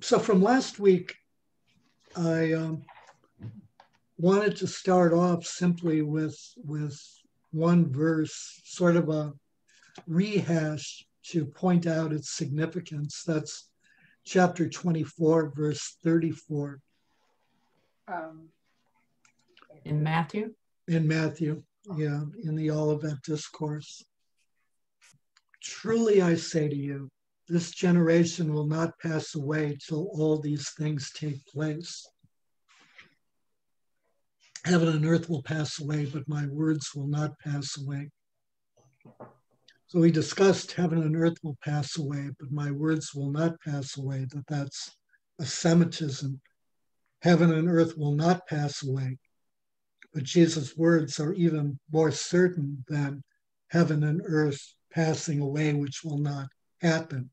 so from last week, I um, wanted to start off simply with with one verse, sort of a rehash to point out its significance. That's chapter 24, verse 34. Um, in Matthew? In Matthew, yeah, in the Olivet Discourse. Truly I say to you, this generation will not pass away till all these things take place. Heaven and earth will pass away, but my words will not pass away. So we discussed heaven and earth will pass away, but my words will not pass away, that that's a Semitism. Heaven and earth will not pass away. But Jesus' words are even more certain than heaven and earth passing away, which will not happen.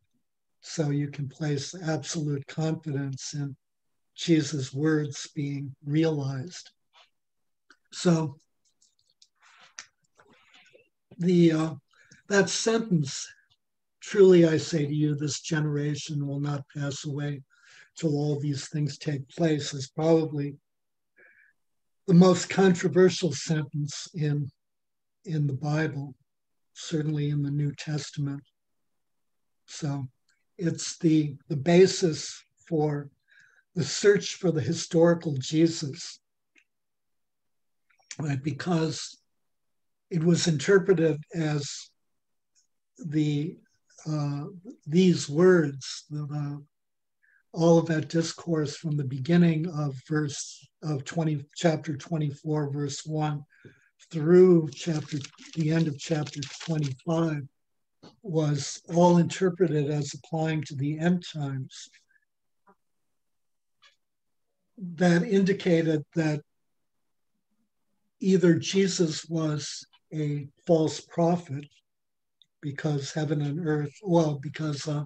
So you can place absolute confidence in Jesus' words being realized. So the uh, that sentence, truly I say to you, this generation will not pass away till all these things take place, is probably the most controversial sentence in in the Bible, certainly in the New Testament. So it's the, the basis for the search for the historical Jesus, right? Because it was interpreted as the uh, these words, the, all of that discourse from the beginning of verse of 20, chapter 24, verse 1 through chapter the end of chapter 25 was all interpreted as applying to the end times that indicated that either Jesus was a false prophet because heaven and earth, well, because uh,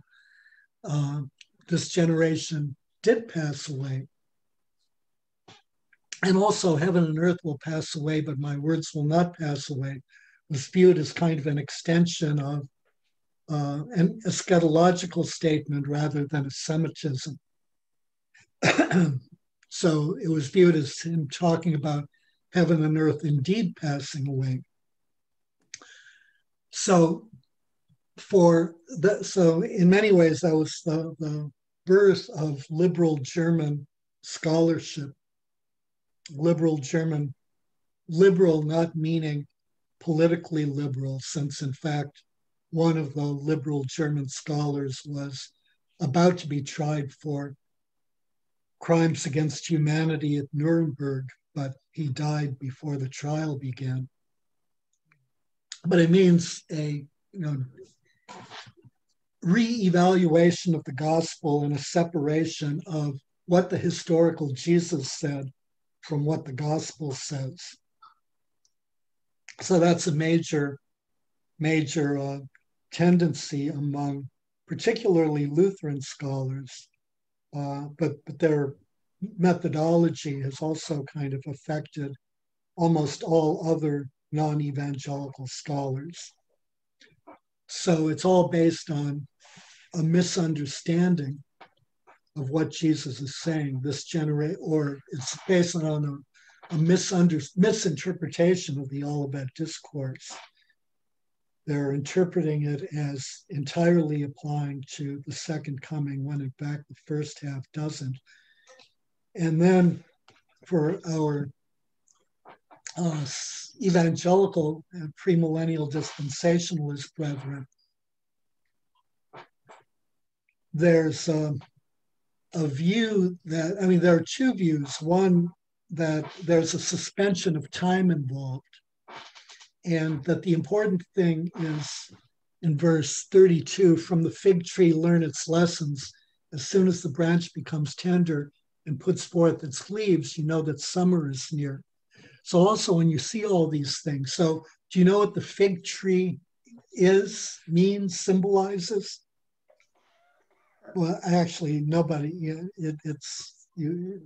uh, this generation did pass away. And also, heaven and earth will pass away, but my words will not pass away, was viewed as kind of an extension of uh, an eschatological statement rather than a Semitism. so it was viewed as him talking about heaven and earth indeed passing away. So for that, so in many ways that was the, the birth of liberal German scholarship. Liberal German, liberal not meaning politically liberal, since in fact one of the liberal German scholars was about to be tried for crimes against humanity at Nuremberg, but he died before the trial began. But it means a you know re-evaluation of the gospel and a separation of what the historical Jesus said from what the gospel says. So that's a major, major uh, tendency among particularly Lutheran scholars, uh, but, but their methodology has also kind of affected almost all other non evangelical scholars. So it's all based on a misunderstanding of what Jesus is saying. This generate, or it's based on a, a misunder, misinterpretation of the Olivet Discourse they're interpreting it as entirely applying to the second coming when in fact the first half doesn't. And then for our uh, evangelical and premillennial dispensationalist brethren, there's um, a view that, I mean, there are two views. One, that there's a suspension of time involved and that the important thing is in verse 32 from the fig tree learn its lessons. As soon as the branch becomes tender and puts forth its leaves you know that summer is near. So also when you see all these things so do you know what the fig tree is means symbolizes? Well actually nobody it, it's you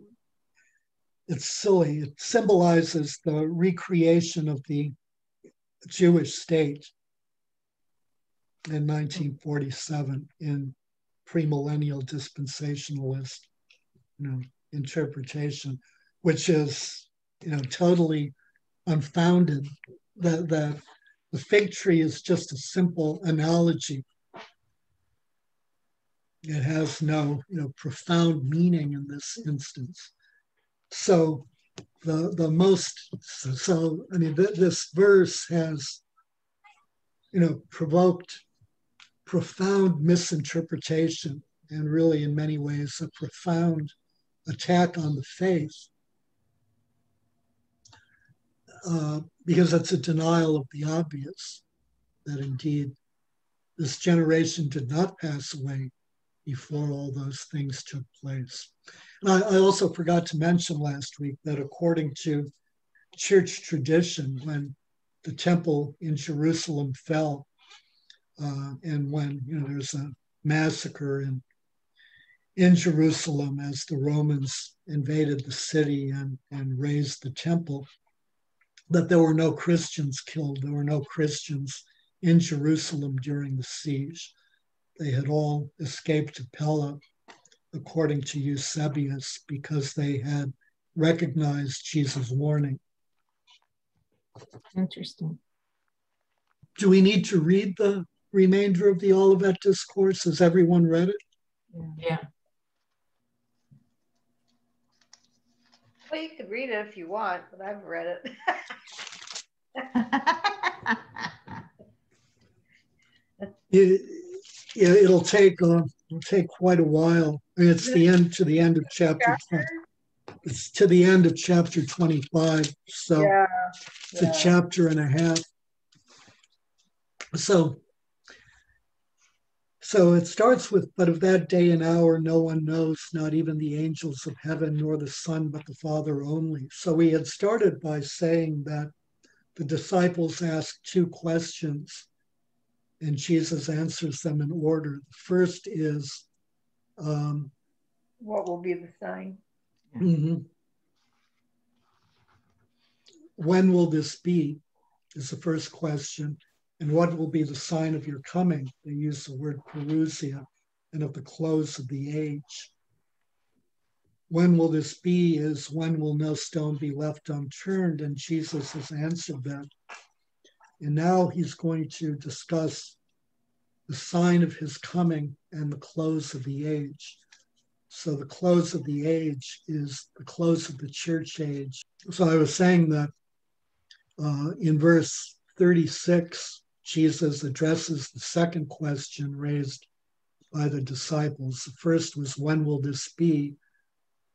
it's silly. It symbolizes the recreation of the Jewish state in 1947 in premillennial dispensationalist, you know, interpretation, which is, you know, totally unfounded. That that the fig tree is just a simple analogy. It has no, you know, profound meaning in this instance. So the the most so I mean th- this verse has you know provoked profound misinterpretation and really in many ways a profound attack on the faith uh, because it's a denial of the obvious that indeed this generation did not pass away before all those things took place. And I, I also forgot to mention last week that according to church tradition, when the temple in Jerusalem fell, uh, and when you know there's a massacre in in Jerusalem as the Romans invaded the city and, and razed the temple, that there were no Christians killed. There were no Christians in Jerusalem during the siege. They had all escaped to Pella, according to Eusebius, because they had recognized Jesus' warning. Interesting. Do we need to read the remainder of the Olivet Discourse? Has everyone read it? Yeah. Well, you could read it if you want, but I've read it. it it'll take uh, it'll take quite a while. Mean, it's the end to the end of chapter. 20, it's to the end of chapter twenty-five, so yeah, it's yeah. a chapter and a half. So, so it starts with, but of that day and hour, no one knows, not even the angels of heaven, nor the Son, but the Father only. So we had started by saying that the disciples asked two questions and Jesus answers them in order. The first is um, What will be the sign? mhm. When will this be? Is the first question. And what will be the sign of your coming? They use the word parousia and of the close of the age. When will this be? Is when will no stone be left unturned? And Jesus has answered that. And now he's going to discuss the sign of his coming and the close of the age. So the close of the age is the close of the church age. So I was saying that uh, in verse 36, Jesus addresses the second question raised by the disciples. The first was, When will this be?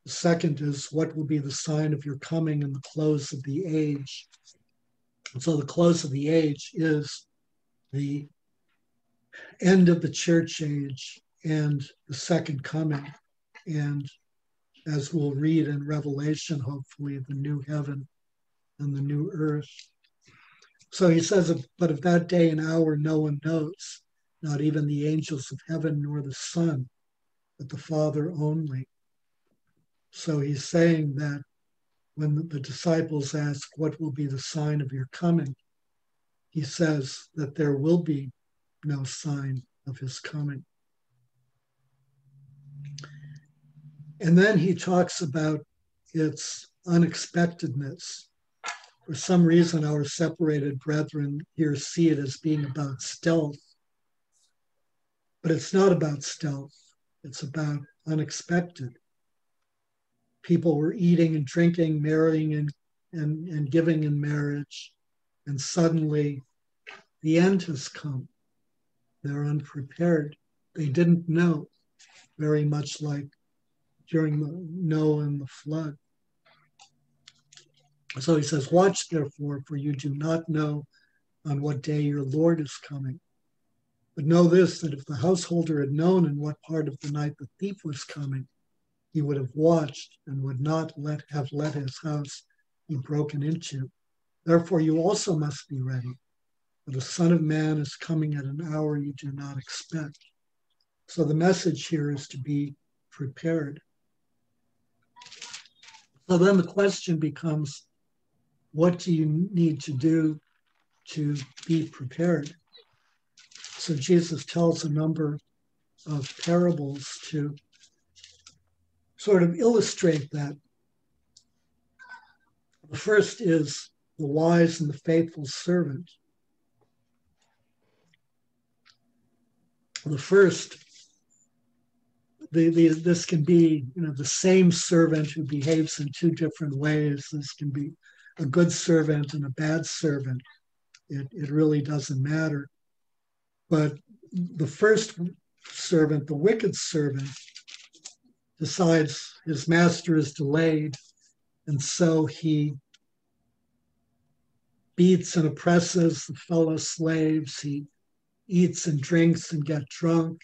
The second is, What will be the sign of your coming and the close of the age? And so the close of the age is the end of the church age and the second coming. And as we'll read in Revelation, hopefully, the new heaven and the new earth. So he says, But of that day and hour, no one knows, not even the angels of heaven nor the Son, but the Father only. So he's saying that when the disciples ask, What will be the sign of your coming? He says that there will be no sign of his coming. And then he talks about its unexpectedness. For some reason, our separated brethren here see it as being about stealth. But it's not about stealth, it's about unexpected. People were eating and drinking, marrying and, and, and giving in marriage, and suddenly the end has come. They're unprepared. They didn't know, very much like during the Noah and the flood. So he says, Watch therefore, for you do not know on what day your Lord is coming. But know this that if the householder had known in what part of the night the thief was coming, he would have watched and would not let have let his house be broken into. Therefore, you also must be ready, for the Son of Man is coming at an hour you do not expect. So the message here is to be prepared. So then the question becomes what do you need to do to be prepared? So Jesus tells a number of parables to sort of illustrate that. The first is the wise and the faithful servant. The first, the, the, this can be you know the same servant who behaves in two different ways. This can be a good servant and a bad servant. It, it really doesn't matter. But the first servant, the wicked servant, decides his master is delayed, and so he beats and oppresses the fellow slaves. He eats and drinks and gets drunk.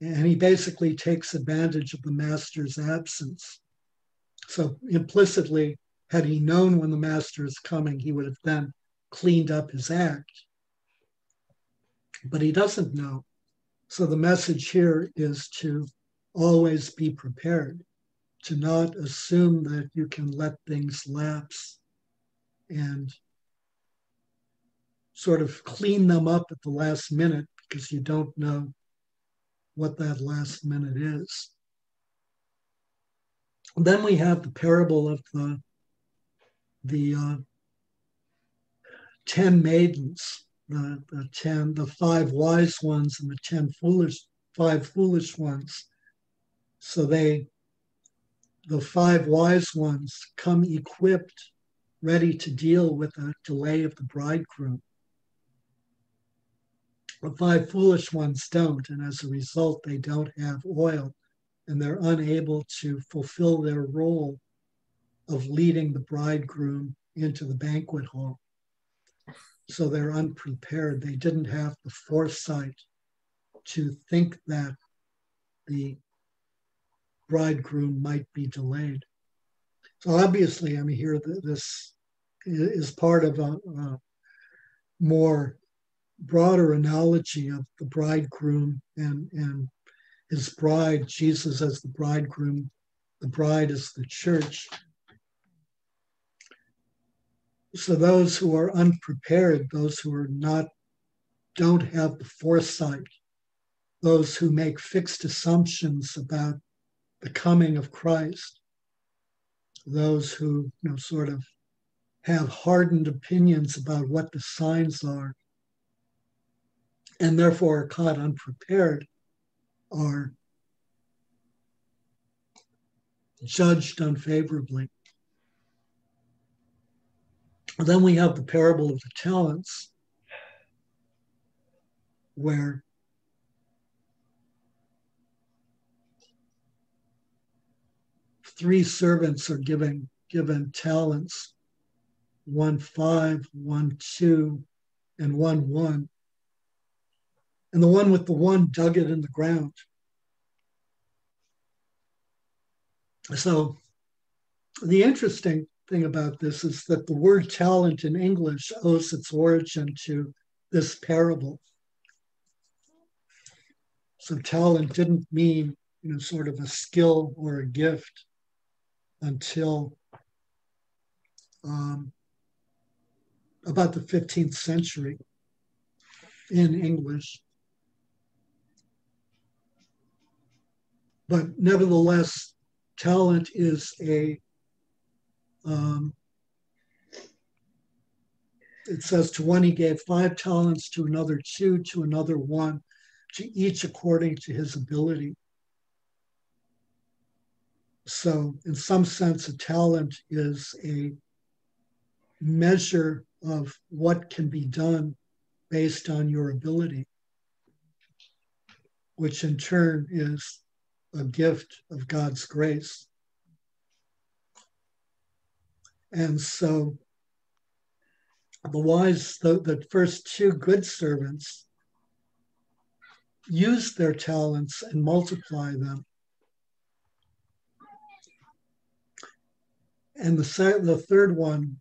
And he basically takes advantage of the master's absence. So implicitly, had he known when the master is coming, he would have then cleaned up his act. But he doesn't know. So the message here is to always be prepared, to not assume that you can let things lapse and sort of clean them up at the last minute because you don't know what that last minute is. then we have the parable of the the uh, ten maidens, the, the ten, the five wise ones and the ten foolish, five foolish ones. So they, the five wise ones, come equipped, ready to deal with the delay of the bridegroom. The five foolish ones don't, and as a result, they don't have oil and they're unable to fulfill their role of leading the bridegroom into the banquet hall. So they're unprepared. They didn't have the foresight to think that the bridegroom might be delayed. So obviously, I mean, here this is part of a, a more broader analogy of the bridegroom and, and his bride, Jesus as the bridegroom, the bride is the church. So those who are unprepared, those who are not, don't have the foresight, those who make fixed assumptions about the coming of Christ, those who you know sort of have hardened opinions about what the signs are and therefore are caught unprepared are judged unfavorably. Then we have the parable of the talents, where three servants are given given talents one five, one two, and one one and the one with the one dug it in the ground. So the interesting thing about this is that the word talent in English owes its origin to this parable. So talent didn't mean, you know, sort of a skill or a gift until um, about the 15th century in English. but nevertheless, talent is a um, it says to one he gave five talents, to another two, to another one, to each according to his ability. So, in some sense, a talent is a measure of what can be done based on your ability, which in turn is a gift of God's grace. And so the wise, the, the first two good servants, use their talents and multiply them. And the, the third one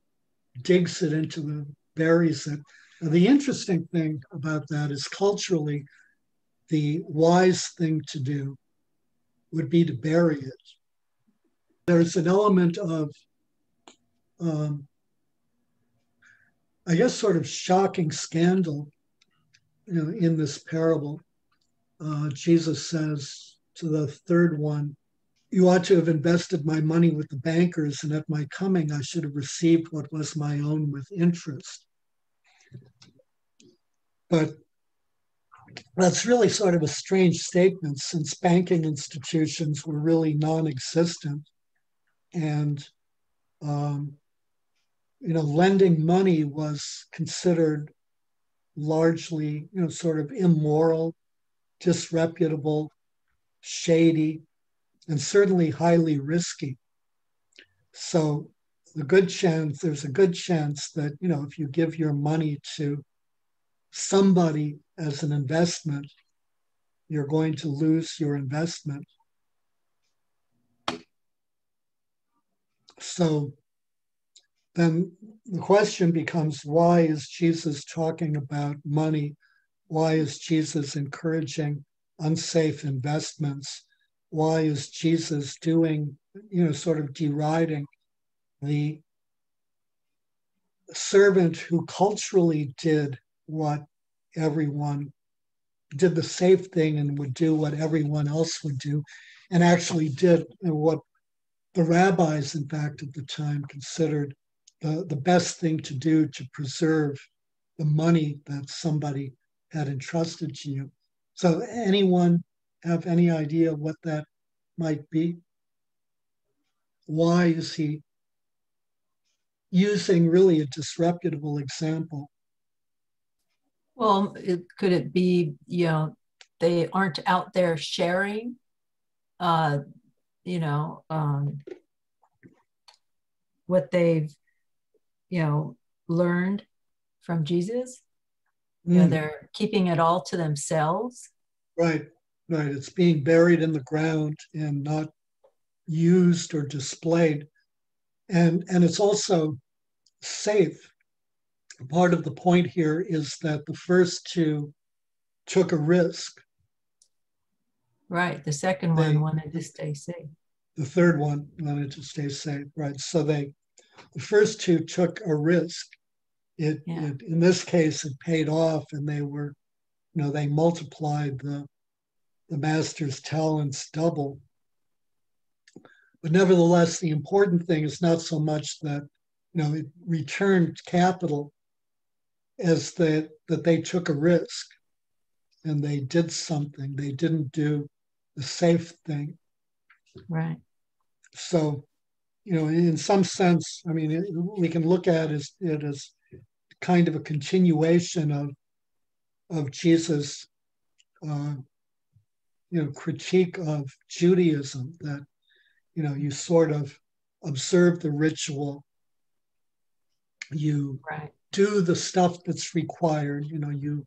digs it into the, buries it. Now, the interesting thing about that is culturally, the wise thing to do would be to bury it. There's an element of, um, I guess, sort of shocking scandal you know, in this parable. uh, Jesus says to the third one, You ought to have invested my money with the bankers, and at my coming, I should have received what was my own with interest. But that's really sort of a strange statement since banking institutions were really non existent. And, um, you know, lending money was considered largely, you know, sort of immoral, disreputable, shady, and certainly highly risky. So the good chance, there's a good chance that, you know, if you give your money to somebody as an investment, you're going to lose your investment. So then the question becomes why is Jesus talking about money? Why is Jesus encouraging unsafe investments? Why is Jesus doing, you know, sort of deriding the servant who culturally did what everyone did the safe thing and would do what everyone else would do, and actually did what the rabbis, in fact, at the time considered the, the best thing to do to preserve the money that somebody had entrusted to you. So, anyone have any idea what that might be? Why is he using really a disreputable example well, it, could it be, you know, they aren't out there sharing, uh, you know, um, what they've, you know, learned from Jesus? Mm. You know, hmm. they're keeping it all to themselves. Right, right. It's being buried in the ground and not used or displayed. And, and it's also safe part of the point here is that the first two took a risk. Right. The second they, one wanted to stay safe. The third one wanted to stay safe. Right. So they, the first two took a risk. It, yeah. it in this case, it paid off, and they were, you know, they multiplied the the master's talents double. But nevertheless, the important thing is not so much that you know it returned capital as that that they took a risk and they did something. They didn't do the safe thing. Right. So, you know, in some sense, I mean, it, we can look at it as, it as kind of a continuation of of Jesus' uh, you know critique of Judaism that you know you sort of observe the ritual, you right do the stuff that's required. You know, you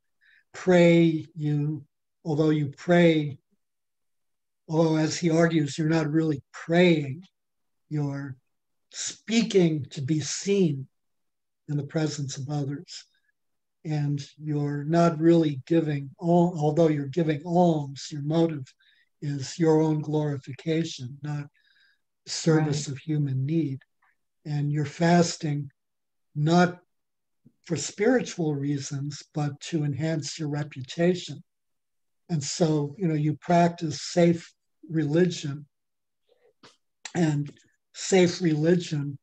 pray, you, although you pray, although as he argues, you're not really praying, you're speaking to be seen in the presence of others. And you're not really giving, all, although you're giving alms, your motive is your own glorification, not service right. of human need. And you're fasting not for spiritual reasons, but to enhance your reputation. And so, you know, you practice safe religion, and safe religion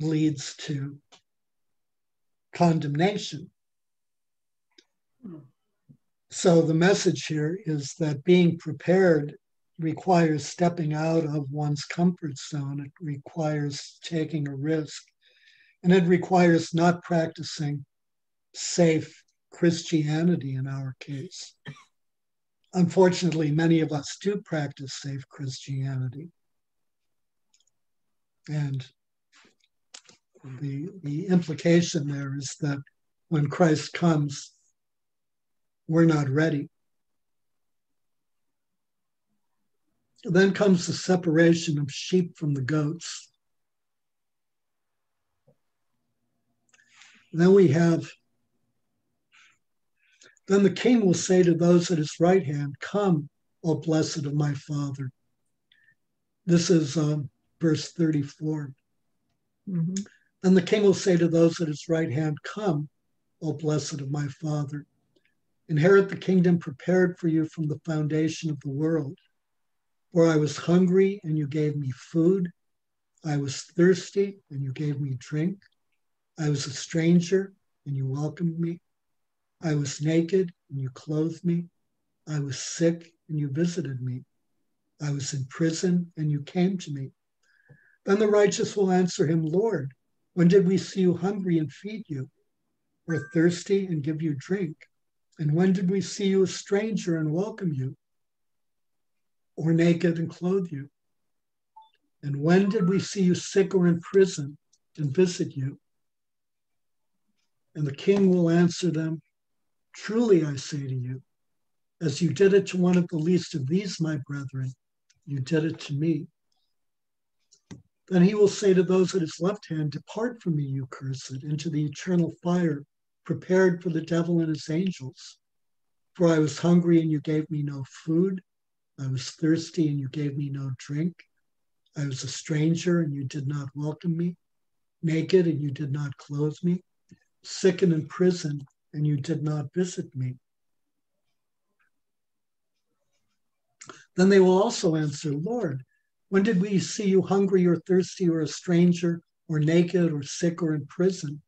leads to condemnation. So, the message here is that being prepared requires stepping out of one's comfort zone, it requires taking a risk and it requires not practicing safe Christianity in our case. Unfortunately, many of us do practice safe Christianity. And the, the implication there is that when Christ comes, we're not ready. Then comes the separation of sheep from the goats. then we have, then the king will say to those at his right hand, Come, O blessed of my father. This is um, verse 34. Mm-hmm. Then the king will say to those at his right hand, Come, O blessed of my father. Inherit the kingdom prepared for you from the foundation of the world. For I was hungry, and you gave me food. I was thirsty, and you gave me drink. I was a stranger, and you welcomed me. I was naked, and you clothed me. I was sick, and you visited me. I was in prison, and you came to me. Then the righteous will answer him, Lord, when did we see you hungry and feed you, or thirsty and give you drink? And when did we see you a stranger and welcome you, or naked and clothe you? And when did we see you sick or in prison and visit you? And the king will answer them, Truly I say to you, as you did it to one of the least of these, my brethren, you did it to me. Then he will say to those at his left hand, Depart from me, you cursed, into the eternal fire prepared for the devil and his angels. For I was hungry and you gave me no food. I was thirsty and you gave me no drink. I was a stranger and you did not welcome me. Naked and you did not clothe me. Sick and in prison and you did not visit me. Then they will also answer, Lord, when did we see you hungry or thirsty or a stranger or naked or sick or in prison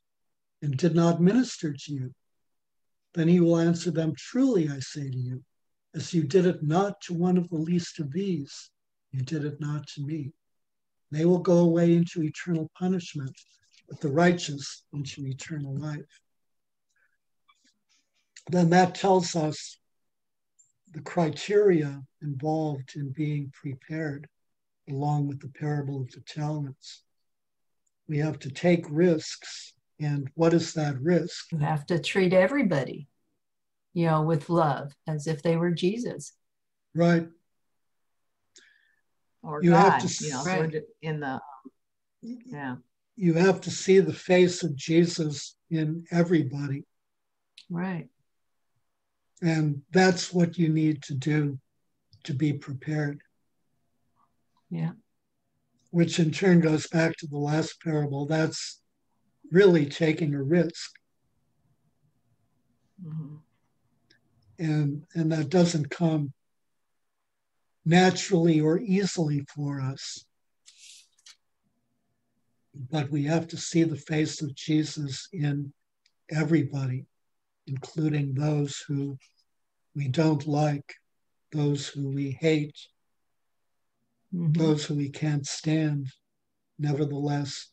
and did not minister to you? Then he will answer them, Truly I say to you, as you did it not to one of the least of these, you did it not to me. They will go away into eternal punishment, but the righteous into eternal life. Then that tells us the criteria involved in being prepared along with the parable of the talents. We have to take risks. And what is that risk? You have to treat everybody, you know, with love as if they were Jesus. Right. Or You God, have to you know, Right. in the, yeah. You have to see the face of Jesus in everybody. Right. And that's what you need to do to be prepared. Yeah. Which in turn goes back to the last parable. That's really taking a risk. Mhm. and and that doesn't come naturally or easily for us but we have to see the face of jesus in everybody including those who we don't like those who we hate Mhm. those who we can't stand nevertheless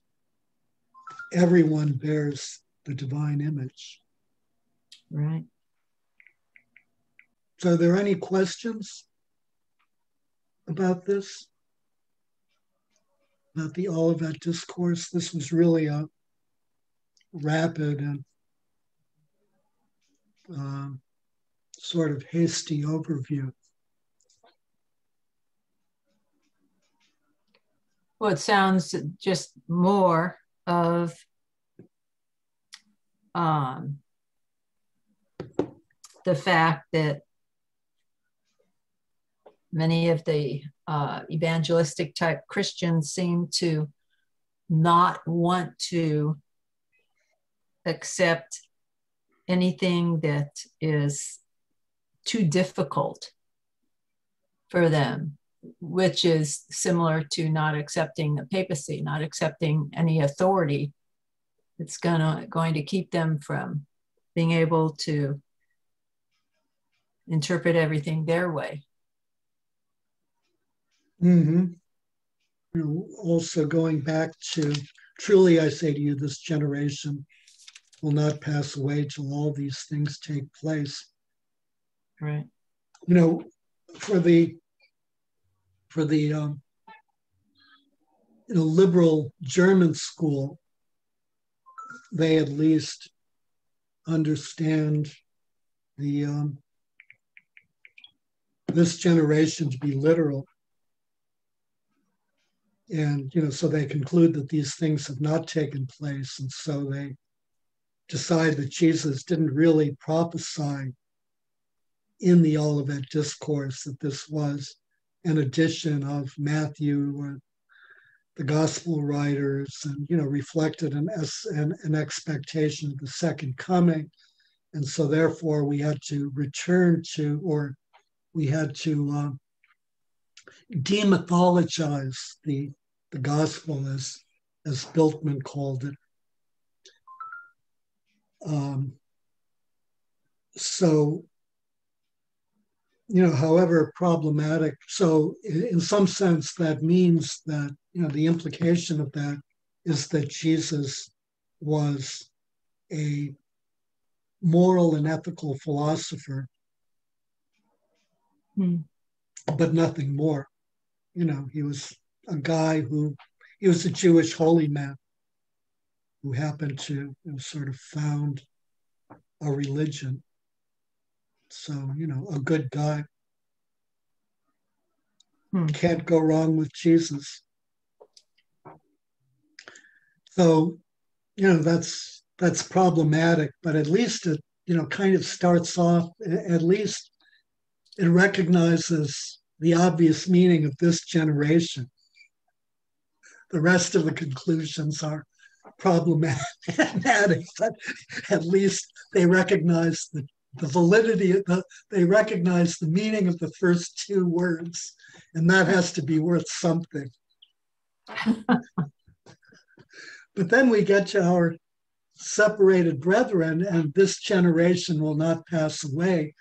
everyone bears the divine image Right. So, are there any questions about this? About the Olivet discourse? This was really a rapid and um, sort of hasty overview. Well, it sounds just more of um, the fact that many of the uh, evangelistic type Christians seem to not want to accept anything that is too difficult for them which is similar to not accepting the papacy, not accepting any authority It's gonna going to keep them from being able to interpret everything their way. Mm-hmm. You know, also going back to truly, I say to you, this generation will not pass away till all these things take place. Right. You know, for the for the um, liberal German school, they at least understand the um, this generation to be literal. And you know so they conclude that these things have not taken place. And so they decide that jesus didn't really prophesy in the olivet discourse that this was an addition of matthew or the gospel writers and you know reflected an, an, an expectation of the second coming And so, therefore, we had to return to, or we had to um, demythologize the, the gospel, as, as Bultmann called it. Um, so, you know, however problematic, so in some sense, that means that, you know, the implication of that is that Jesus was a moral and ethical philosopher, Hmm. but nothing more. You know, he was a guy who, he was a Jewish holy man who happened to you know, sort of found a religion. So, you know, a good guy. Hmm. Can't go wrong with Jesus. So, you know, that's that's problematic, but at least it, you know, kind of starts off, at least it recognizes the obvious meaning of this generation. The rest of the conclusions are problematic, but at least they recognize the, the validity, of the, they recognize the meaning of the first two words, and that has to be worth something. but then we get to our separated brethren, and this generation will not pass away.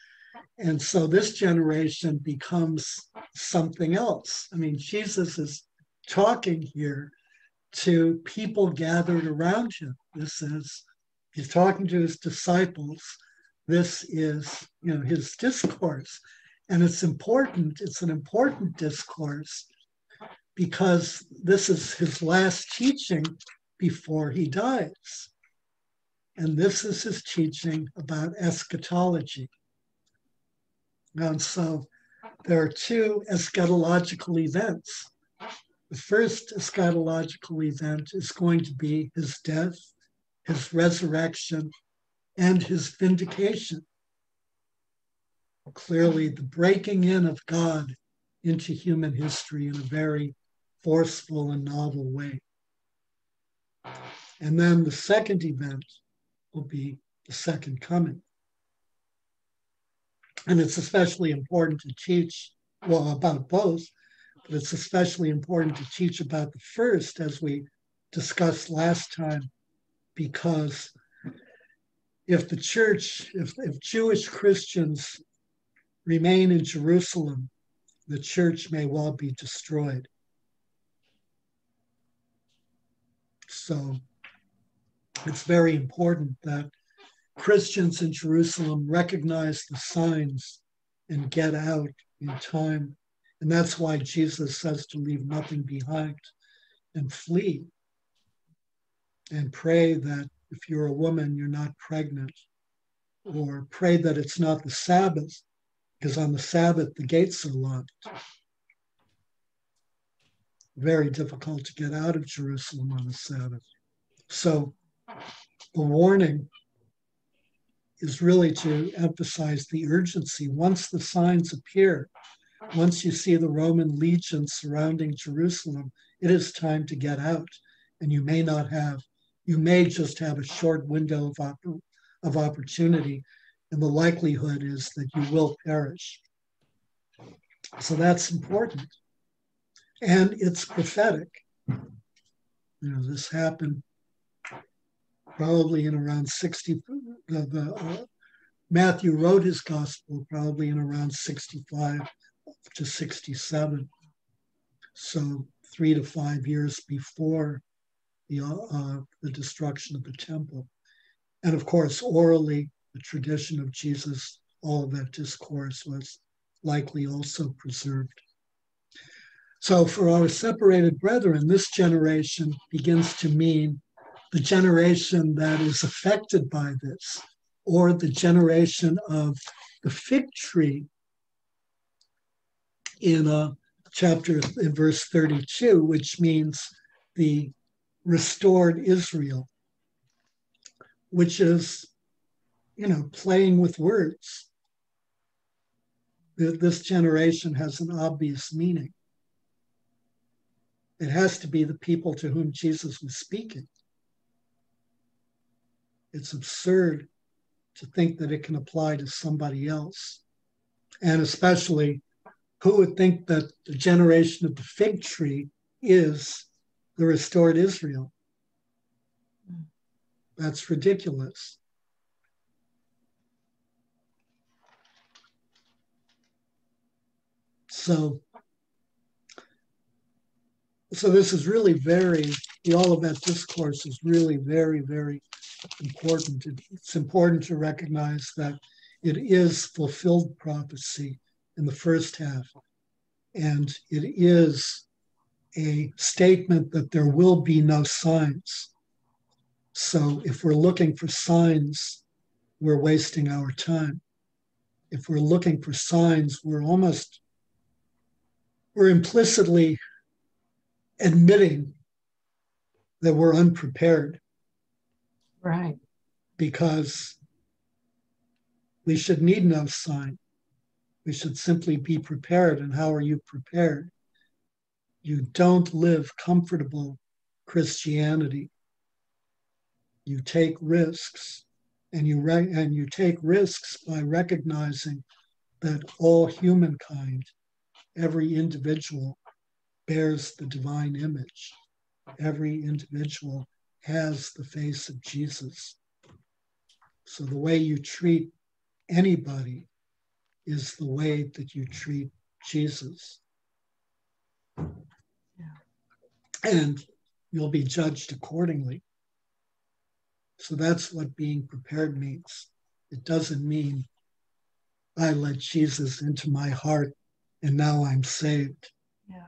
And so this generation becomes something else. I mean, Jesus is talking here to people gathered around him. This is, he's talking to his disciples. This is, you know, his discourse. And it's important, it's an important discourse because this is his last teaching before he dies. And this is his teaching about eschatology. And so there are two eschatological events. The first eschatological event is going to be his death, his resurrection, and his vindication. Clearly, the breaking in of God into human history in a very forceful and novel way. And then the second event will be the second coming. And it's especially important to teach, well, about both, but it's especially important to teach about the first, as we discussed last time, because if the church, if, if Jewish Christians remain in Jerusalem, the church may well be destroyed. So it's very important that Christians in Jerusalem recognize the signs and get out in time. And that's why Jesus says to leave nothing behind and flee. And pray that if you're a woman, you're not pregnant. Or pray that it's not the Sabbath, because on the Sabbath, the gates are locked. Very difficult to get out of Jerusalem on the Sabbath. So the warning is really to emphasize the urgency. Once the signs appear, once you see the Roman legions surrounding Jerusalem, it is time to get out. And you may not have, you may just have a short window of, opp- of opportunity, and the likelihood is that you will perish. So that's important. And it's prophetic. You know, this happened probably in around 60. The, the uh, Matthew wrote his gospel probably in around 65 to 67. So three to five years before the, uh, the destruction of the temple. And of course, orally, the tradition of Jesus, all of that discourse was likely also preserved. So for our separated brethren, this generation begins to mean the generation that is affected by this, or the generation of the fig tree in a chapter in verse 32, which means the restored Israel, which is, you know, playing with words. This generation has an obvious meaning. It has to be the people to whom Jesus was speaking. It's absurd to think that it can apply to somebody else. And especially, who would think that the generation of the fig tree is the restored Israel? That's ridiculous. So, so this is really very, the Olivet discourse is really very, very important. It's important to recognize that it is fulfilled prophecy in the first half. And it is a statement that there will be no signs. So if we're looking for signs, we're wasting our time. If we're looking for signs, we're almost, we're implicitly admitting that we're unprepared. Right. Because we should need no sign. We should simply be prepared. And how are you prepared? You don't live comfortable Christianity. You take risks, and you re- and you take risks by recognizing that all humankind, every individual, bears the divine image. Every individual has the face of Jesus. So the way you treat anybody is the way that you treat Jesus. Yeah. And you'll be judged accordingly. So that's what being prepared means. It doesn't mean I let Jesus into my heart and now I'm saved. Yeah.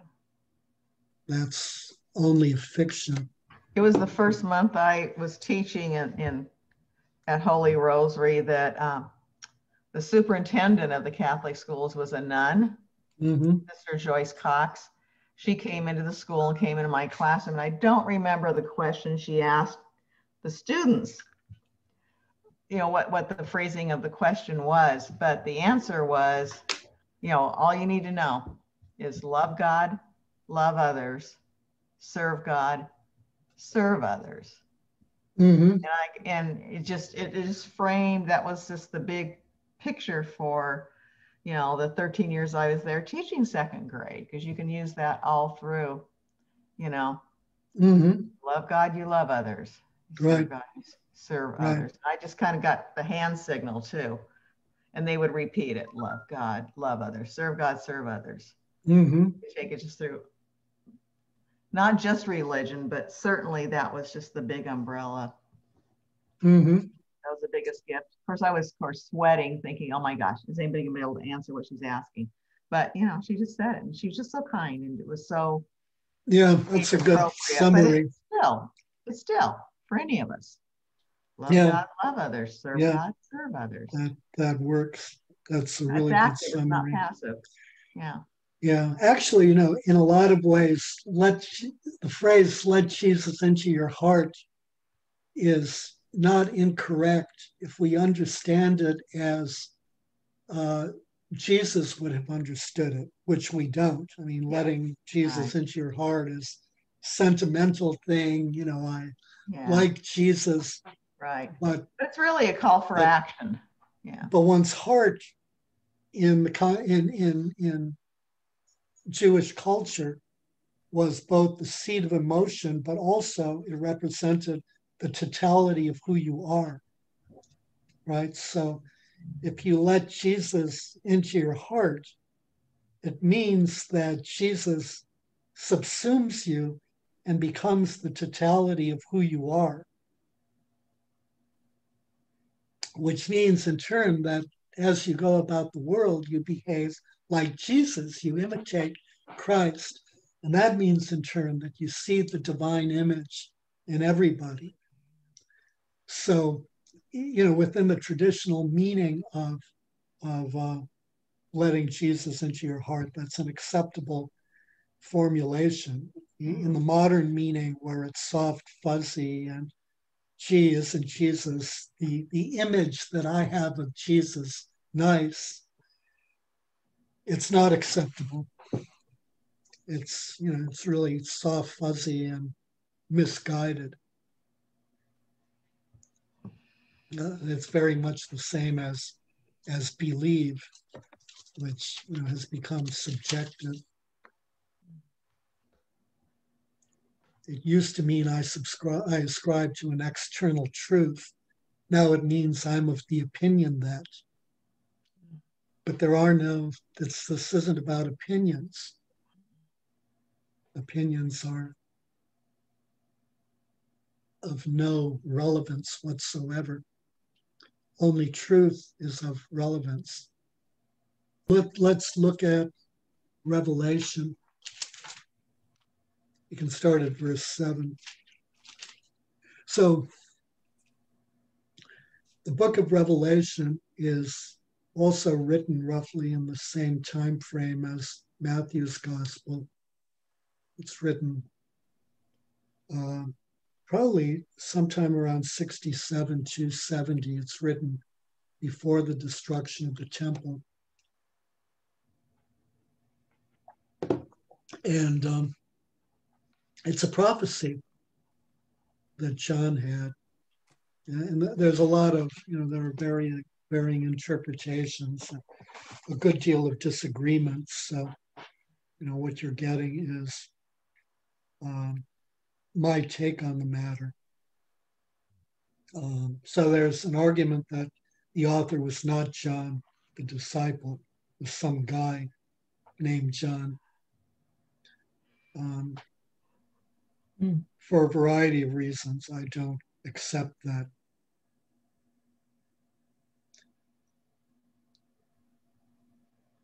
That's only a fiction. It was the first month I was teaching in, in at Holy Rosary that um, the superintendent of the Catholic schools was a nun, mm-hmm. Sister Joyce Cox. She came into the school and came into my classroom, and I don't remember the question she asked the students. You know what what the phrasing of the question was, but the answer was, you know, all you need to know is love God, love others, serve God, serve others. Mm-hmm. And, I, and it just it is framed. That was just the big picture for, you know, the 13 years I was there teaching second grade because you can use that all through. You know, mm-hmm. love God, you love others. Right. Serve, God, serve right. others. I just kind of got the hand signal too, and they would repeat it: love God, love others, serve God, serve others. Mm-hmm. Take it just through not just religion, but certainly that was just the big umbrella. Mm-hmm. That was the biggest gift. Of course, I was, of course, sweating, thinking, "Oh my gosh, is anybody gonna be able to answer what she's asking?" But you know, she just said it, and she was just so kind, and it was so. Yeah, that's a good summary. Still, but still, for any of us, love yeah. God, love others, serve yeah. God, serve others. That that works. That's a really That's good active, summary. not passive. Yeah. Yeah, actually, you know, in a lot of ways, let the phrase "let Jesus into your heart" is not incorrect if we understand it as uh, Jesus would have understood it, which we don't. I mean, Yeah. letting Jesus Right. into your heart is sentimental thing. You know, I Yeah. like Jesus, right. but it's really a call for But- action. Yeah. but one's heart in the in in in Jewish culture was both the seat of emotion, but also it represented the totality of who you are. Right. So if you let Jesus into your heart, it means that Jesus subsumes you and becomes the totality of who you are. Which means, in turn, that as you go about the world, you behave like Jesus, you imitate Christ. And that means, in turn, that you see the divine image in everybody. So, you know, within the traditional meaning of, of uh, letting Jesus into your heart, that's an acceptable formulation. In the modern meaning, where it's soft, fuzzy, and gee, isn't Jesus the, the image that I have of Jesus nice? It's not acceptable. It's, you know, it's really soft, fuzzy, and misguided. Uh, Uh, it's very much the same as as believe, which you know, has become subjective. It used to mean I subscribe I ascribe to an external truth. Now it means I'm of the opinion that. But there are no this this isn't about opinions. Opinions are of no relevance whatsoever. Only truth is of relevance. Let, let's look at Revelation. You can start at verse 7. So, the book of Revelation is also written roughly in the same time frame as Matthew's gospel. It's written uh, probably sometime around 67 to 70. It's written before the destruction of the temple. And um, it's a prophecy that John had. And there's a lot of, you know, there are varying, varying interpretations, a good deal of disagreements. So, you know, what you're getting is um, my take on the matter. Um, so there's an argument that the author was not John, the disciple, was some guy named John. Um, mm. For a variety of reasons, I don't accept that.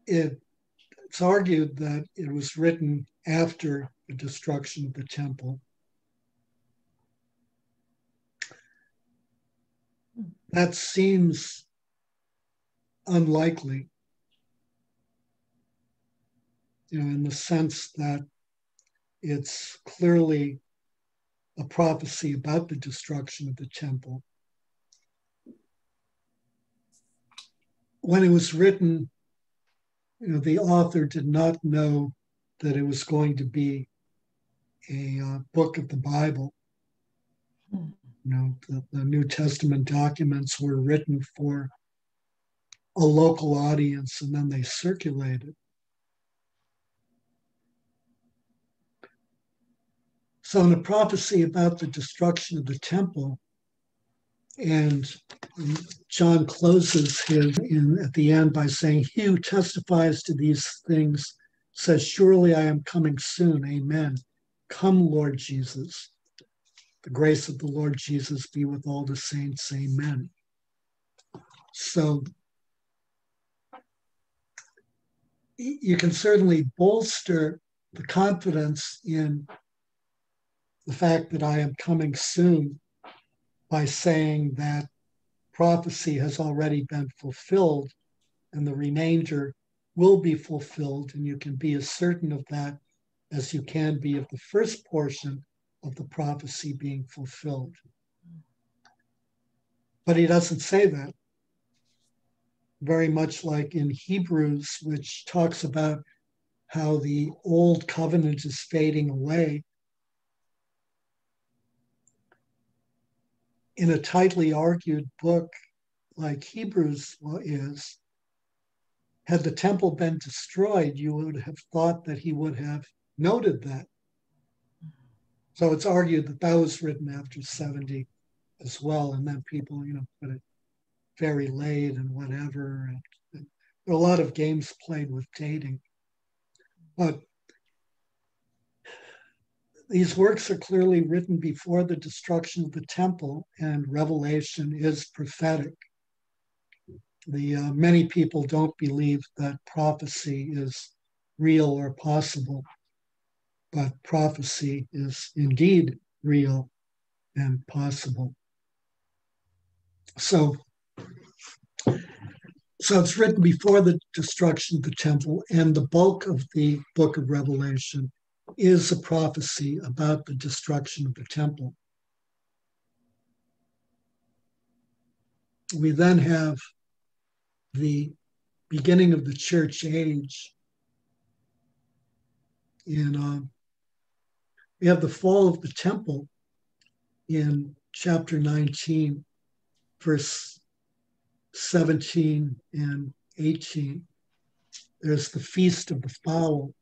It, it's argued that it was written after the destruction of the temple that seems unlikely. You know, in the sense that it's clearly a prophecy about the destruction of the temple. When it was written, you know, the author did not know that it was going to be a uh, book of the Bible. Hmm. You know, the, the New Testament documents were written for a local audience and then they circulated. So, in a prophecy about the destruction of the temple, and John closes his in at the end by saying, He who testifies to these things says, Surely I am coming soon. Amen. Come, Lord Jesus. The grace of the Lord Jesus be with all the saints. Amen. So you can certainly bolster the confidence in the fact that I am coming soon by saying that prophecy has already been fulfilled and the remainder will be fulfilled. And you can be as certain of that as you can be of the first portion of the prophecy being fulfilled. But he doesn't say that. Very much like in Hebrews, which talks about how the old covenant is fading away. In a tightly argued book like Hebrews is, had the temple been destroyed, you would have thought that he would have noted that. So it's argued that that was written after 70 as well. And then people, you know, put it very late and whatever. And, and there are a lot of games played with dating. But these works are clearly written before the destruction of the temple, and Revelation is prophetic. The uh, many people don't believe that prophecy is real or possible but prophecy is indeed real and possible. So, so it's written before the destruction of the temple, and the bulk of the book of Revelation is a prophecy about the destruction of the temple. We then have the beginning of the church age in uh, we have the fall of the temple in chapter 19, verse 17 and 18. There's the feast of the fowl.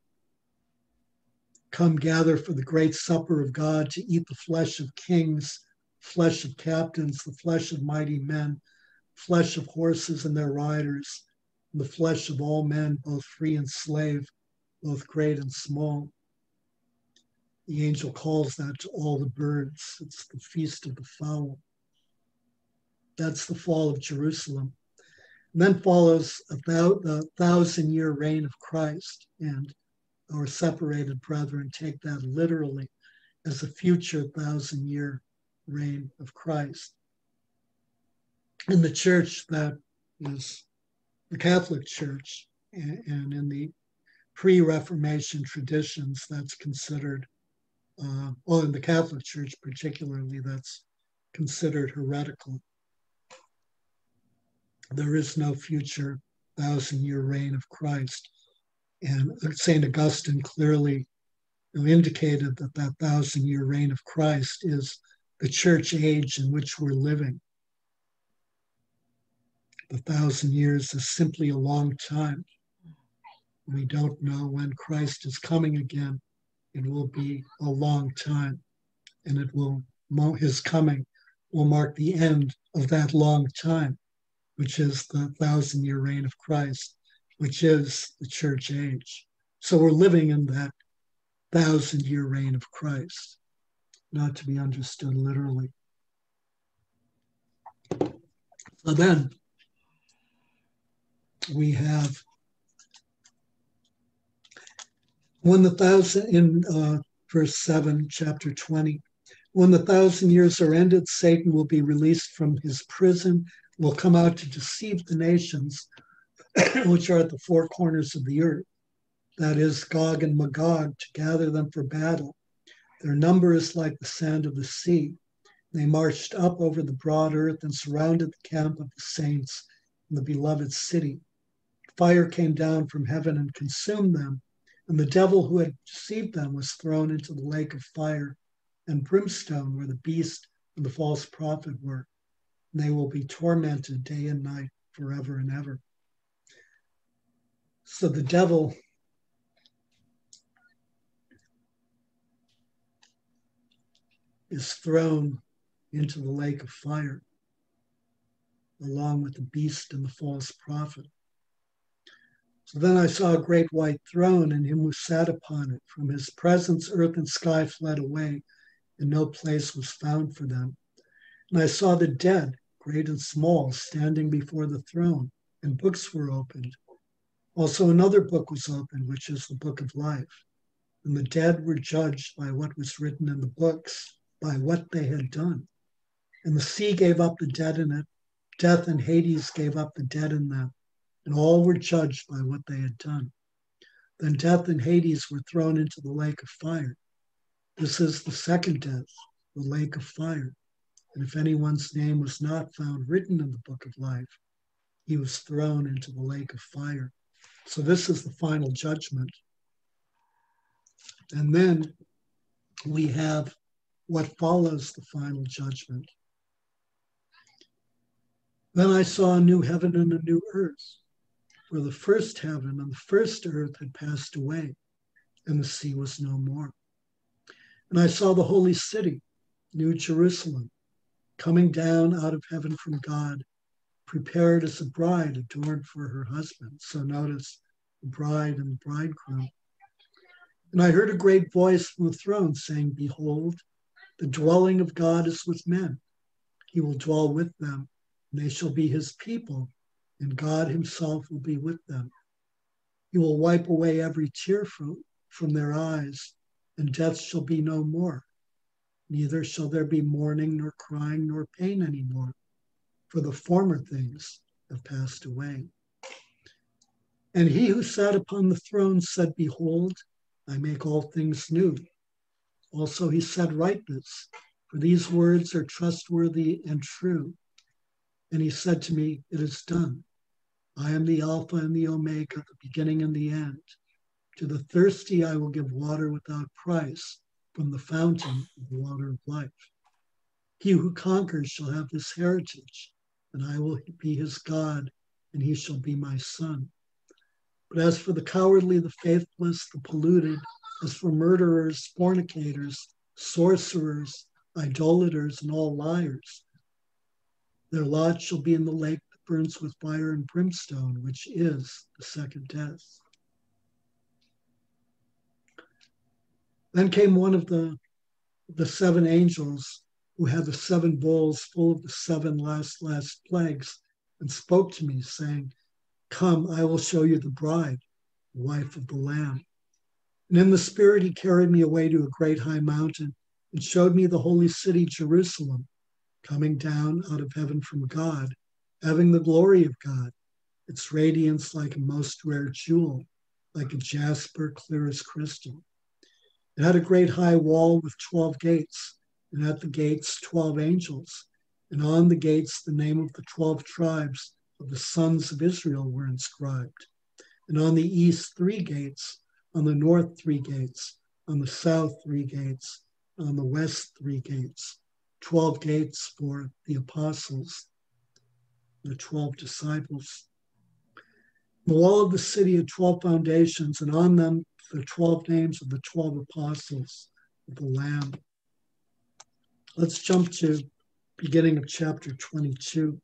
Come gather for the great supper of God to eat the flesh of kings, flesh of captains, the flesh of mighty men, flesh of horses and their riders, and the flesh of all men, both free and slave, both great and small. The angel calls that to all the birds. It's the feast of the fowl. That's the fall of Jerusalem. And then follows the thousand year reign of Christ. And our separated brethren take that literally as a future thousand year reign of Christ. In the church that is the Catholic Church, and in the pre Reformation traditions, that's considered, uh, well, in the Catholic Church particularly, that's considered heretical there is no future thousand year reign of Christ. And St. Augustine clearly indicated that that thousand year reign of Christ is the church age in which we're living. The thousand years is simply a long time. We don't know when Christ is coming again. It will be a long time, and it will his coming will mark the end of that long time which is the thousand year reign of Christ, which is the church age. So we're living in that thousand year reign of Christ, not to be understood literally. So then we have when the thousand in uh, verse 7, chapter 20. When the thousand years are ended, Satan will be released from his prison will come out to deceive the nations which are at the four corners of the earth, that is, Gog and Magog, to gather them for battle. Their number is like the sand of the sea. They marched up over the broad earth and surrounded the camp of the saints in the beloved city. Fire came down from heaven and consumed them, and the devil who had deceived them was thrown into the lake of fire and brimstone where the beast and the false prophet were And they will be tormented day and night forever and ever. So the devil is thrown into the lake of fire along with the beast and the false prophet. So then I saw a great white throne and him who sat upon it. From his presence, earth and sky fled away, and no place was found for them. And I saw the dead, great and small, standing before the throne, and books were opened. Also, another book was opened, which is the book of life. And the dead were judged by what was written in the books, by what they had done. And the sea gave up the dead in it. Death and Hades gave up the dead in them. And all were judged by what they had done. Then death and Hades were thrown into the lake of fire. This is the second death, the lake of fire. And if anyone's name was not found written in the book of life, he was thrown into the lake of fire. So this is the final judgment. And then we have what follows the final judgment. Then I saw a new heaven and a new earth, for the first heaven and the first earth had passed away, and the sea was no more. And I saw the holy city, New Jerusalem coming down out of heaven from God, prepared as a bride adorned for her husband. So notice the bride and the bridegroom. And I heard a great voice from the throne saying, Behold, the dwelling of God is with men. He will dwell with them, and they shall be his people, and God himself will be with them. He will wipe away every tear from, from their eyes, and death shall be no more neither shall there be mourning, nor crying, nor pain anymore, for the former things have passed away. And he who sat upon the throne said, Behold, I make all things new. Also, he said, Write this, for these words are trustworthy and true. And he said to me, It is done. I am the Alpha and the Omega, the beginning and the end. To the thirsty, I will give water without price from the fountain of the water of life. He who conquers shall have this heritage, and I will be his God, and he shall be my son. But as for the cowardly, the faithless, the polluted, as for murderers, fornicators, sorcerers, idolaters, and all liars, their lot shall be in the lake burns with fire and brimstone, which is the second death. Then came one of the, the seven angels who had the seven bowls full of the seven last, last plagues and spoke to me, saying, Come, I will show you the bride, the wife of the Lamb. And in the Spirit, he carried me away to a great high mountain and showed me the holy city, Jerusalem, coming down out of heaven from God, having the glory of God, its radiance like a most rare jewel, like a jasper, clear as crystal. It had a great high wall with 12 gates, and at the gates, 12 angels, and on the gates, the name of the 12 tribes of the sons of Israel were inscribed. And on the east, three gates, on the north, three gates, on the south, three gates, on the west, three gates, 12 gates for the apostles, the 12 disciples. The wall of the city had 12 foundations, and on them, the 12 names of the 12 apostles of the Lamb. Let's jump to beginning of chapter 22.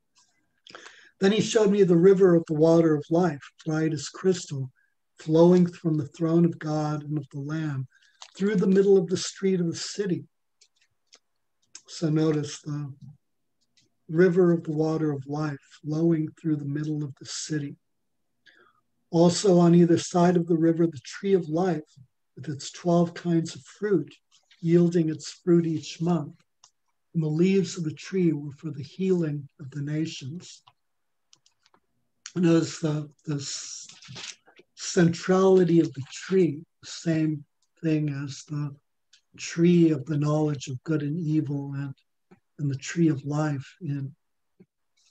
Then he showed me the river of the water of life, bright as crystal, flowing from the throne of God and of the Lamb through the middle of the street of the city. So notice the river of the water of life flowing through the middle of the city. Also, on either side of the river, the tree of life with its 12 kinds of fruit, yielding its fruit each month. And the leaves of the tree were for the healing of the nations. Notice the, the centrality of the tree, the same thing as the tree of the knowledge of good and evil and, and the tree of life in,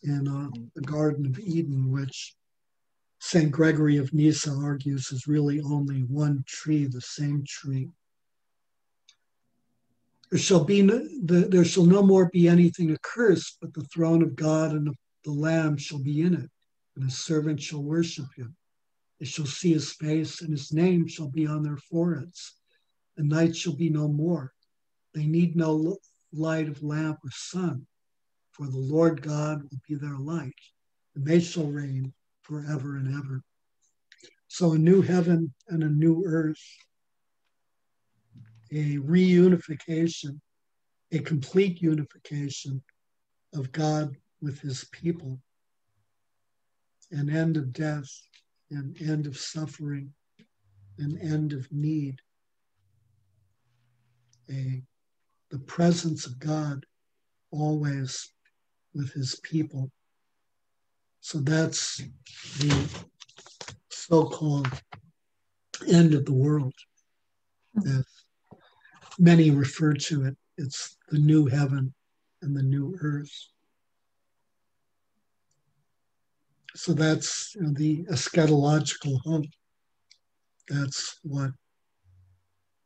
in uh, the Garden of Eden, which St. Gregory of Nyssa argues is really only one tree, the same tree. There shall be no, the, there shall no more be anything accursed, but the throne of God and the Lamb shall be in it and his servants shall worship him. They shall see his face, and his name shall be on their foreheads. The night shall be no more. They need no light of lamp or sun, for the Lord God will be their light, and they shall reign forever and ever. So, a new heaven and a new earth, a reunification, a complete unification of God with his people an end of death, an end of suffering, an end of need, a, the presence of God always with his people. So that's the so called end of the world, hmm. as many refer to it. It's the new heaven and the new earth. So that's you know, the eschatological hope. That's what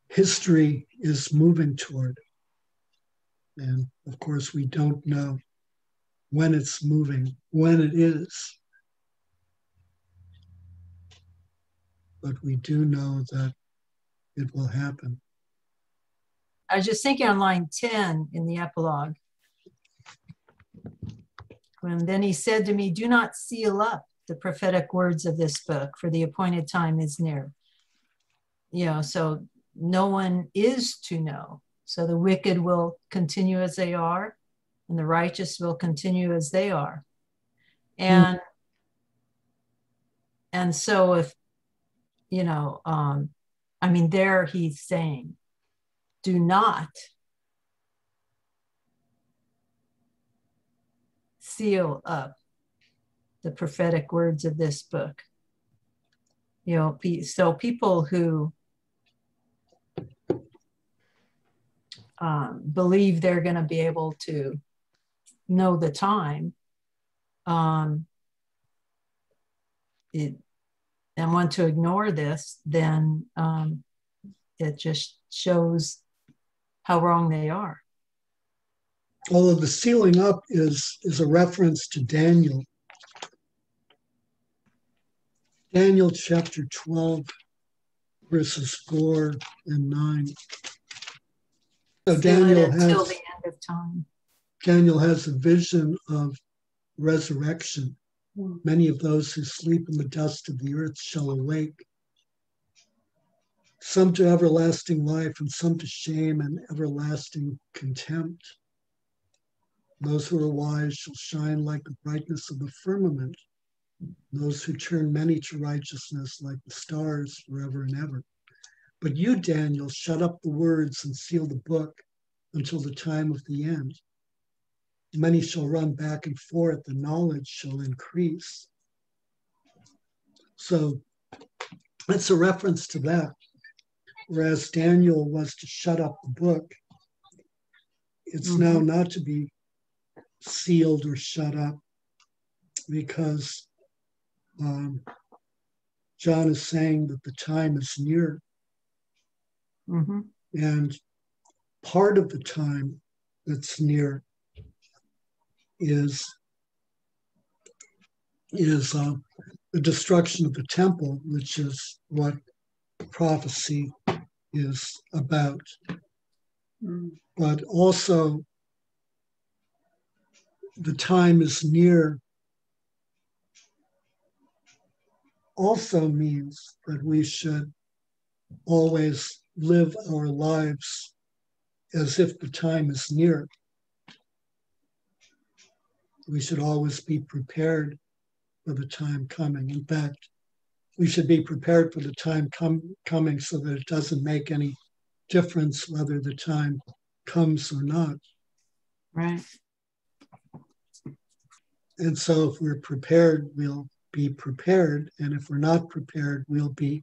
history is moving toward. And of course, we don't know when it's moving, when it is. But we do know that it will happen. I was just thinking on line 10 in the epilogue and then he said to me, Do not seal up the prophetic words of this book, for the appointed time is near. You know, so no one is to know. So the wicked will continue as they are, and the righteous will continue as they are. And mm. and so if you know, um, I mean, there he's saying, do not seal up the prophetic words of this book. You know, so people who um, believe they're going to be able to know the time um, it, and want to ignore this, then um, it just shows how wrong they are. although the sealing up is, is a reference to Daniel. Daniel chapter 12, verses 4 and 9. So Daniel has, until the end of time. Daniel has a vision of resurrection. Hmm. Many of those who sleep in the dust of the earth shall awake, some to everlasting life, and some to shame and everlasting contempt. Those who are wise shall shine like the brightness of the firmament, those who turn many to righteousness like the stars forever and ever. But you, Daniel, shut up the words and seal the book until the time of the end. Many shall run back and forth, and knowledge shall increase. So that's a reference to that. Whereas Daniel was to shut up the book, it's mm-hmm. now not to be sealed or shut up because um, John is saying that the time is near. Mm-hmm. And part of the time that's near is is uh, the destruction of the temple, which is what prophecy is about. Mm. But also, the time is near also means that we should always live our lives as if the time is near. We should always be prepared for the time coming. In fact, we should be prepared for the time com- coming so that it doesn't make any difference whether the time comes or not. Right. And so if we're prepared, we'll be prepared. And if we're not prepared, we'll be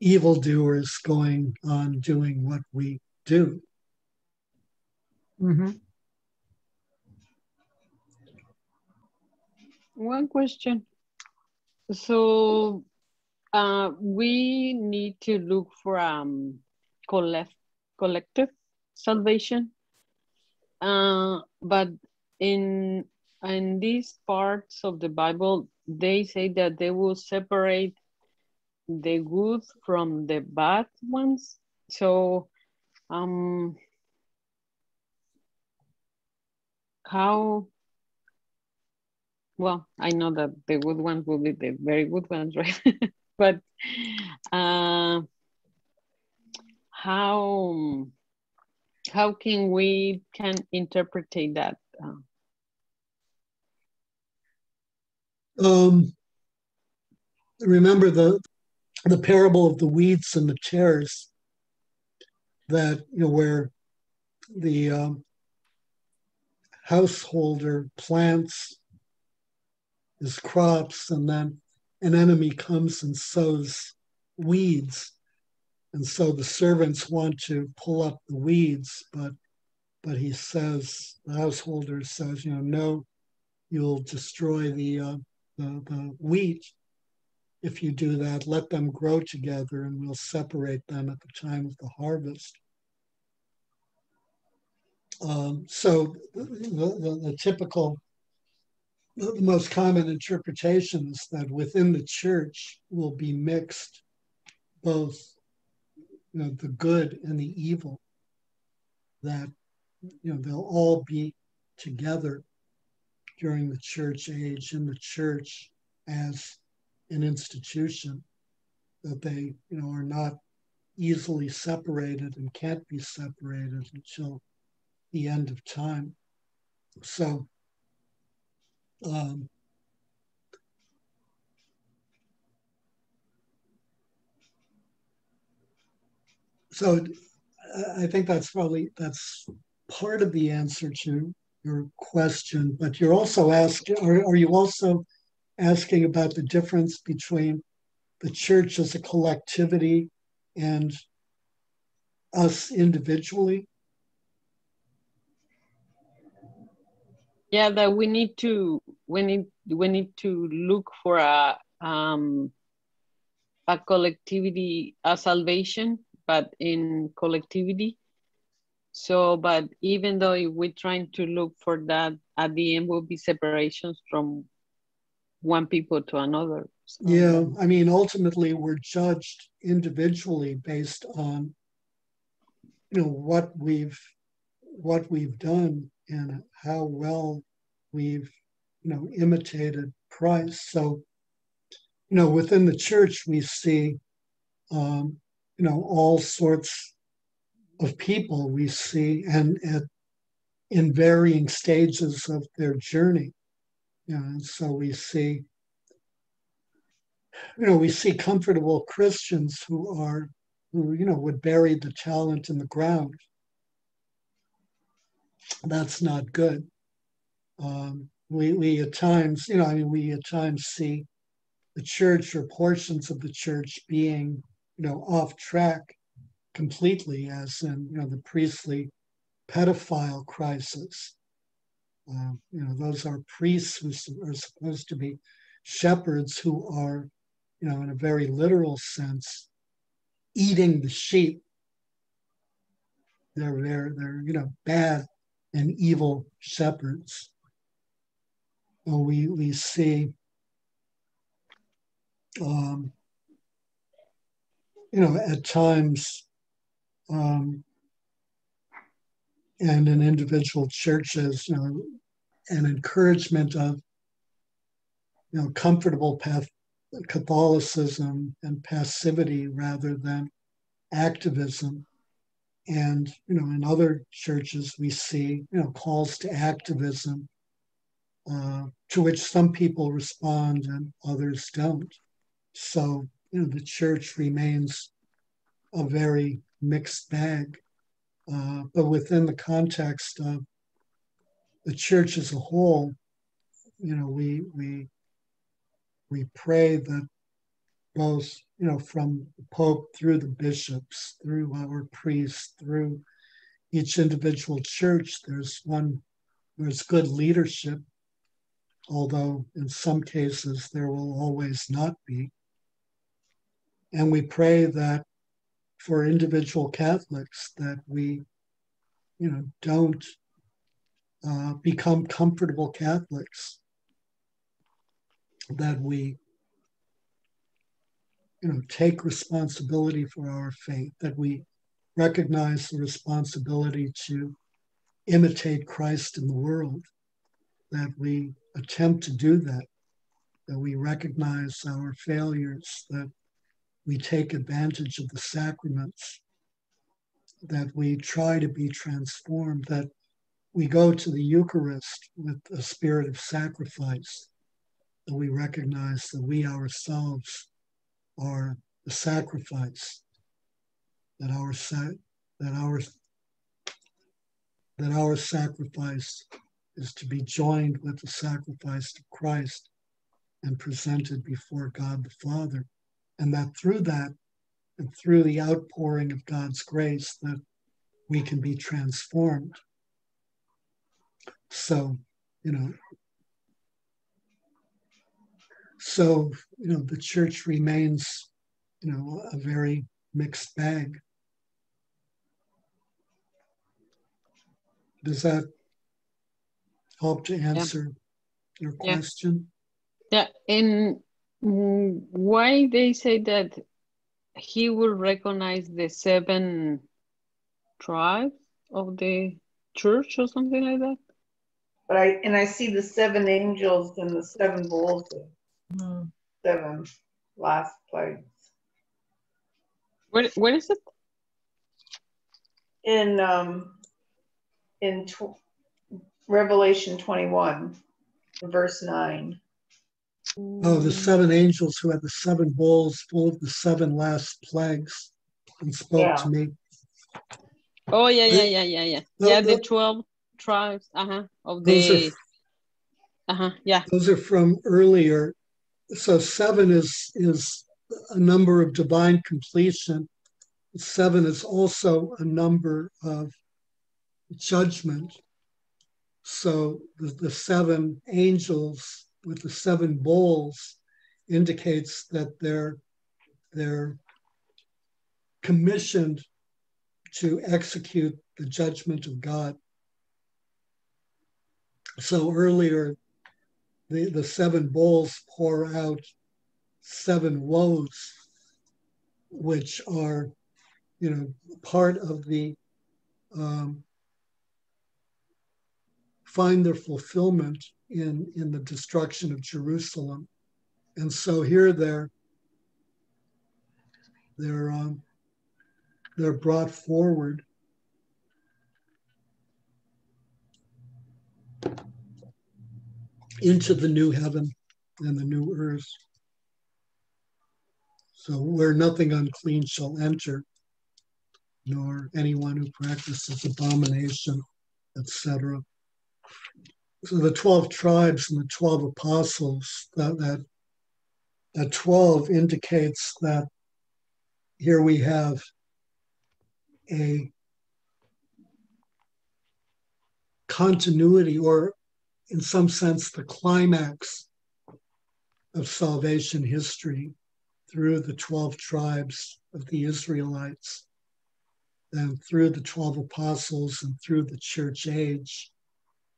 evildoers going on doing what we do. Mm-hmm. One question. So uh, we need to look for um collect collective salvation. Uh, but in in these parts of the Bible, they say that they will separate the good from the bad ones. So, um, how? Well, I know that the good ones will be the very good ones, right? but uh, how how can we can interpret that? Uh, um, remember the the parable of the weeds and the tares that you know where the um, householder plants his crops and then an enemy comes and sows weeds and so the servants want to pull up the weeds but but he says the householder says you know no you'll destroy the uh, the, the wheat. If you do that, let them grow together and we'll separate them at the time of the harvest. Um, so the, the, the typical, the most common interpretation is that within the church will be mixed both you know, the good and the evil, that you know, they'll all be together during the church age in the church as an institution that they you know are not easily separated and can't be separated until the end of time. So um, so i think that's probably that's part of the answer to your question, but you're also asking, are, are you also asking about the difference between the church as a collectivity and us individually? Yeah, that we need to we need we need to look for a um, a collectivity, a salvation, but in collectivity. So, but even though we're trying to look for that, at the end will be separations from one people to another. So. Yeah, I mean, ultimately, we're judged individually based on, you know, what we've what we've done and how well we've, you know, imitated Christ. So, you know, within the church, we see, um, you know, all sorts of people we see and at in varying stages of their journey. You know, and so we see, you know, we see comfortable Christians who are, who, you know, would bury the talent in the ground. That's not good. Um, we, we at times, you know, I mean, we at times see the church or portions of the church being, you know, off track completely, as in, you know, the priestly pedophile crisis. Uh, you know, those are priests who are supposed to be shepherds who are, you know, in a very literal sense, eating the sheep. They're, they're, they're you know, bad and evil shepherds. Well, we, we see, um, you know, at times, um, and in individual churches, you know, an encouragement of, you know, comfortable path, Catholicism and passivity rather than activism. And, you know, in other churches, we see, you know, calls to activism uh, to which some people respond and others don't. So, you know, the church remains a very mixed bag. Uh, but within the context of the church as a whole, you know, we we we pray that both, you know, from the Pope through the bishops, through our priests, through each individual church, there's one, there's good leadership, although in some cases there will always not be. And we pray that for individual Catholics that we, you know, don't uh, become comfortable Catholics, that we, you know, take responsibility for our faith, that we recognize the responsibility to imitate Christ in the world, that we attempt to do that, that we recognize our failures, that we take advantage of the sacraments, that we try to be transformed, that we go to the Eucharist with a spirit of sacrifice, that we recognize that we ourselves are the sacrifice, that our that our that our sacrifice is to be joined with the sacrifice of Christ and presented before God the Father and that through that and through the outpouring of God's grace that we can be transformed. So, you know, so, you know, the church remains, you know, a very mixed bag. Does that help to answer yeah. your question? Yeah, in why they say that he will recognize the seven tribes of the church or something like that? But I and I see the seven angels and the seven bulls, mm. seven last plagues. Where where is it? In um in tw- Revelation twenty one, verse nine. Oh, the seven angels who had the seven bowls full of the seven last plagues and spoke yeah. to me. Oh yeah, yeah, yeah, yeah, yeah. The, yeah, the, the twelve tribes, uh-huh, of the uh-huh, yeah. Those are from earlier. So seven is is a number of divine completion. Seven is also a number of judgment. So the, the seven angels with the seven bowls indicates that they're they're commissioned to execute the judgment of God. So earlier, the, the seven bowls pour out seven woes, which are, you know, part of the um, find their fulfillment in, in the destruction of Jerusalem. And so here they're they're um, they're brought forward into the new heaven and the new earth. So where nothing unclean shall enter, nor anyone who practices abomination, etc. So the 12 tribes and the 12 apostles, that, that, that 12 indicates that here we have a continuity or in some sense the climax of salvation history through the 12 tribes of the Israelites and through the 12 apostles and through the church age.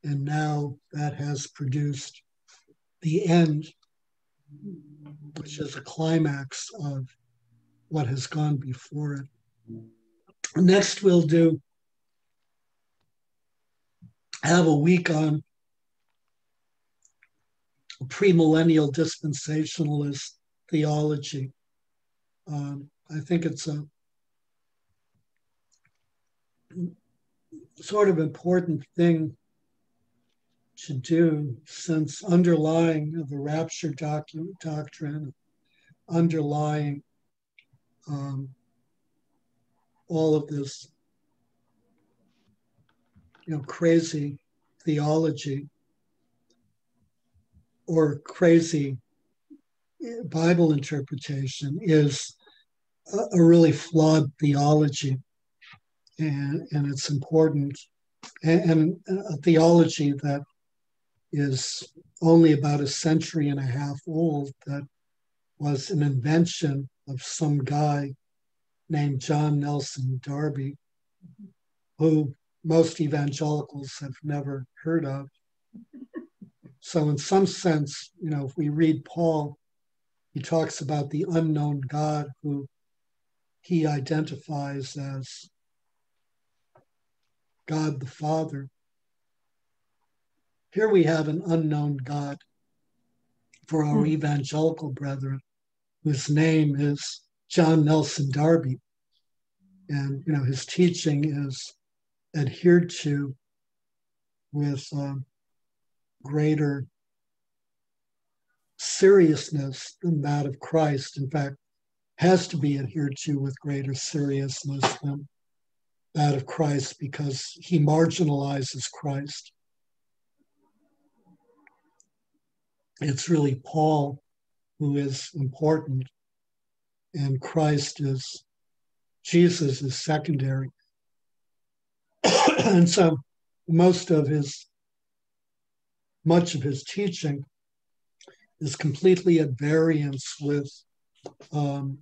And now that has produced the end, which is a climax of what has gone before it. Next, we'll do have a week on premillennial dispensationalist theology. Um, I think it's a sort of important thing to do since underlying the rapture docu- doctrine, underlying um, all of this, you know, crazy theology or crazy Bible interpretation is a, a really flawed theology, and and it's important, and, and a theology that is only about a century and a half old that was an invention of some guy named John Nelson Darby, who most evangelicals have never heard of. So, in some sense, you know, if we read Paul, he talks about the unknown God who he identifies as God the Father. Here we have an unknown God for our hmm. evangelical brethren, whose name is John Nelson Darby. And, you know, his teaching is adhered to with um, greater seriousness than that of Christ. In fact, has to be adhered to with greater seriousness than that of Christ because he marginalizes Christ. It's really Paul who is important, and Christ is, Jesus is secondary. and so most of his, much of his teaching is completely at variance with um,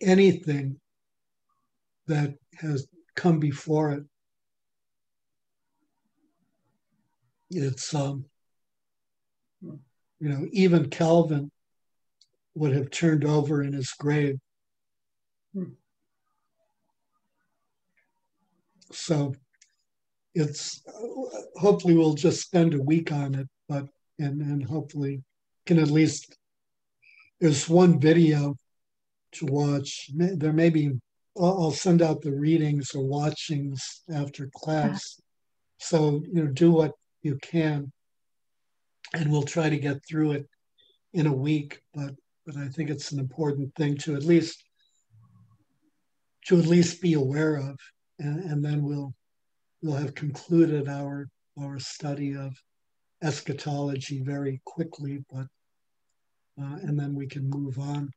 anything that has come before it. It's, um, you know, even Calvin would have turned over in his grave. So it's hopefully we'll just spend a week on it, but and and hopefully can at least there's one video to watch. There may be I'll send out the readings or watchings after class. So you know, do what you can, and we'll try to get through it in a week. But but I think it's an important thing to at least to at least be aware of, and, and then we'll we'll have concluded our our study of eschatology very quickly, but uh, and then we can move on